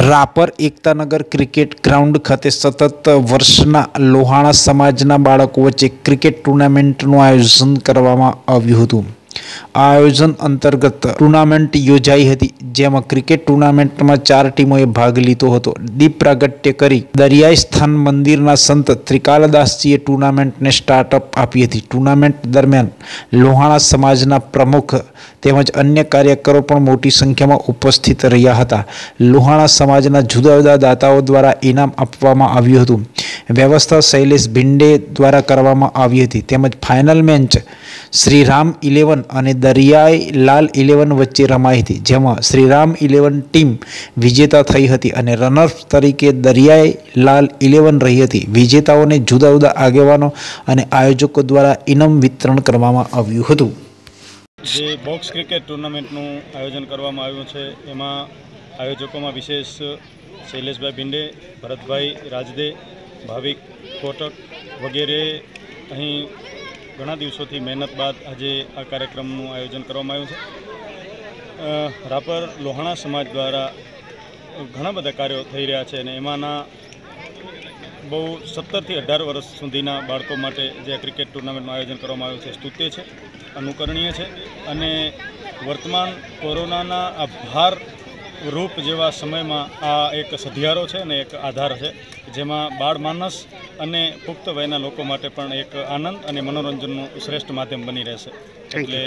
Rapar Ektanagar cricket ground ખાતે સતત વર્ષના લોહાણા સમાજના બાળકો વચ્ચે ક્રિકેટ ટુર્નામેન્ટનું આયોજન કરવામાં આવ્યું હતું આ આયોજન અંતર્ગત ટુર્નામેન્ટ યોજાઈ હતી, જેમાં ક્રિકેટ ટુર્નામેન્ટમાં ચાર ટીમોએ ભાગ લીધો હતો. દીપ પ્રાગટ્ય કરી દરિયાઈ સ્થાન મંદિરના સંત ત્રિકાલદાસજીએ ટુર્નામેન્ટને સ્ટાર્ટઅપ આપી હતી. ટુર્નામેન્ટ દરમિયાન લોહાણા સમાજના પ્રમુખ તેમજ અન્ય કાર્યકરો પણ મોટી સંખ્યામાં ઉપસ્થિત રહ્યા હતા. લોહાણા સમાજના જુદા જુદા દાતાઓ દ્વારા ઇનામ આપવામાં આવ્યું હતું. વ્યવસ્થા શૈલેષ ભિંડે દ્વારા કરવામાં આવી હતી. તેમજ ફાઇનલ મેચ શ્રીરામ ઇલેવન અને દરિયાઈ લાલ ઇલેવન વચ્ચે રમાઈ હતી, જેમાં શ્રીરામ ઇલેવન ટીમ વિજેતા થઈ હતી અને રનર્સ તરીકે દરિયાઈ લાલ ઇલેવન રહી હતી. વિજેતાઓને જુદા જુદા આગેવાનો અને આયોજકો દ્વારા ઇનામ વિતરણ કરવામાં આવ્યું હતું. જે બોક્સ ક્રિકેટ ટુર્નામેન્ટનું આયોજન કરવામાં આવ્યું છે, એમાં આયોજકોમાં વિશેષ શૈલેષભાઈ ભિંડે, ભરતભાઈ રાજદે ભાવિક કોટક વગેરે અહીં ઘણા દિવસોથી મહેનત બાદ આજે આ કાર્યક્રમનું આયોજન કરવામાં આવ્યું છે. રાપર લોહાણા સમાજ દ્વારા ઘણા બધા કાર્યો થઈ રહ્યા છે અને એમાંના બહુ સત્તરથી અઢાર વર્ષ સુધીના બાળકો માટે જે ક્રિકેટ ટુર્નામેન્ટનું આયોજન કરવામાં આવ્યું છે, સ્તુત્ય છે, અનુકરણીય છે અને વર્તમાન કોરોનાના આ રૂપ જેવા સમયમાં આ એક સધિયારો છે અને એક આધાર છે જેમાં બાળ માનસ અને પુખ્ત વયના લોકો માટે પણ એક આનંદ અને મનોરંજનનું શ્રેષ્ઠ માધ્યમ બની રહેશે. એટલે